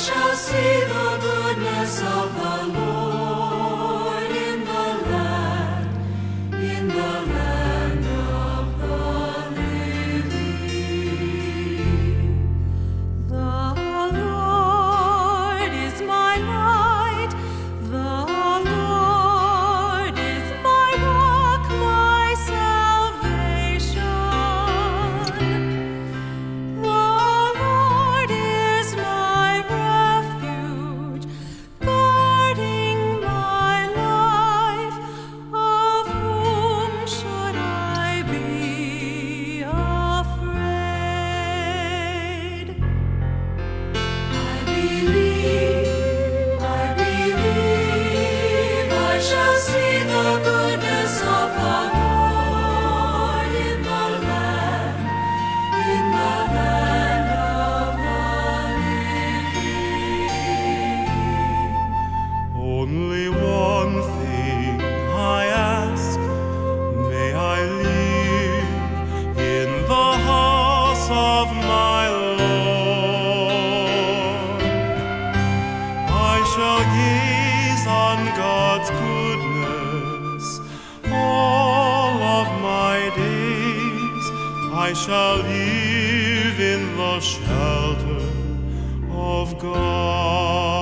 shall see the goodness of the Lord. God's goodness all of my days. I shall live in the shelter of God.